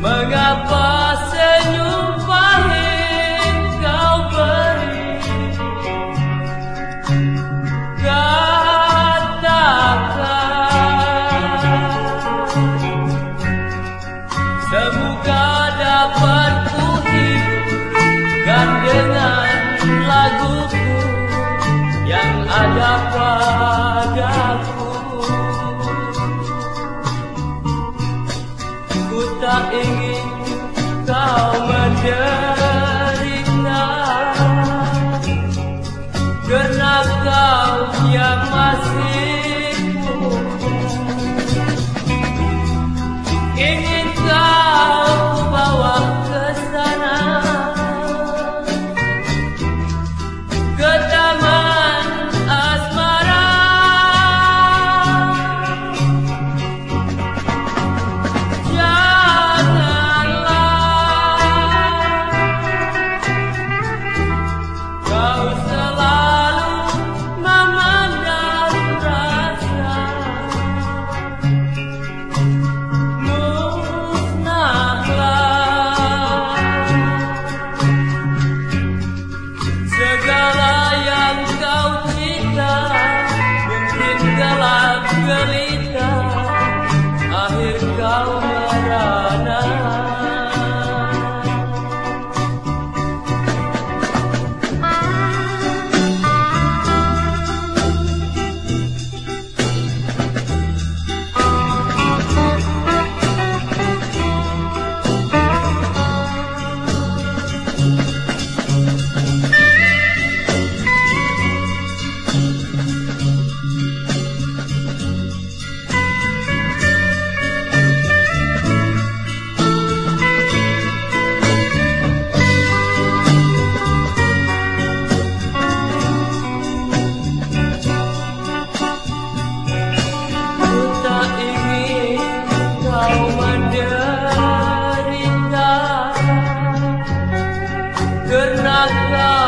Mengapa Semoga dapat ku dengan laguku yang ada padaku Ku tak ingin kau menderita. Siapa la